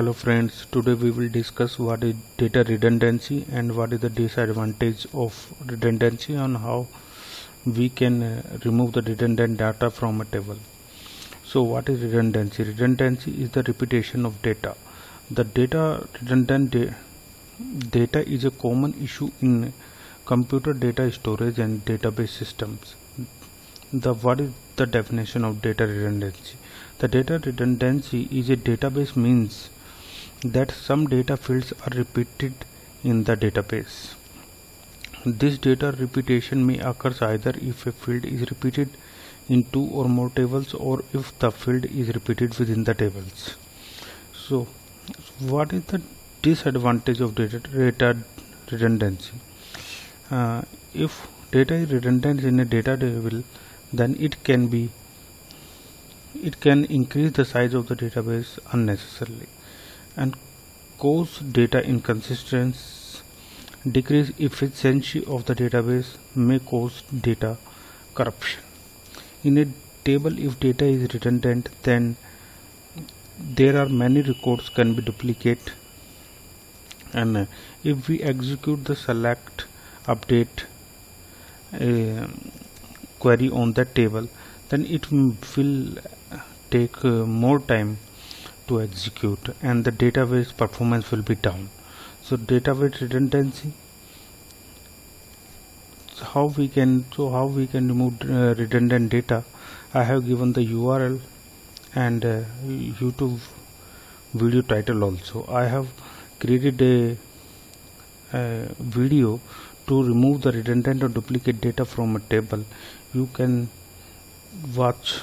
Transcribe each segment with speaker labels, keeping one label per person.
Speaker 1: hello friends today we will discuss what is data redundancy and what is the disadvantage of redundancy and how we can uh, remove the redundant data from a table. So what is redundancy? Redundancy is the repetition of data. The data redundant da data is a common issue in computer data storage and database systems. The what is the definition of data redundancy? The data redundancy is a database means that some data fields are repeated in the database. This data repetition may occur either if a field is repeated in two or more tables or if the field is repeated within the tables. So, what is the disadvantage of data, data redundancy? Uh, if data is redundant in a data table, then it can be it can increase the size of the database unnecessarily and cause data inconsistencies decrease efficiency of the database may cause data corruption. In a table if data is redundant then there are many records can be duplicate. And uh, if we execute the select update uh, query on that table then it will take uh, more time to execute and the database performance will be down. So database redundancy so how we can so how we can remove uh, redundant data? I have given the URL and uh, YouTube video title also. I have created a, a video to remove the redundant or duplicate data from a table. You can watch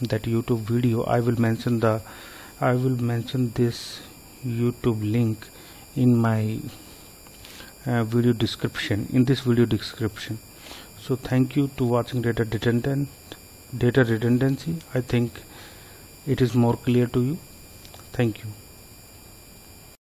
Speaker 1: that YouTube video. I will mention the I will mention this YouTube link in my uh, video description in this video description. So thank you to watching data redundant data redundancy. I think it is more clear to you. Thank you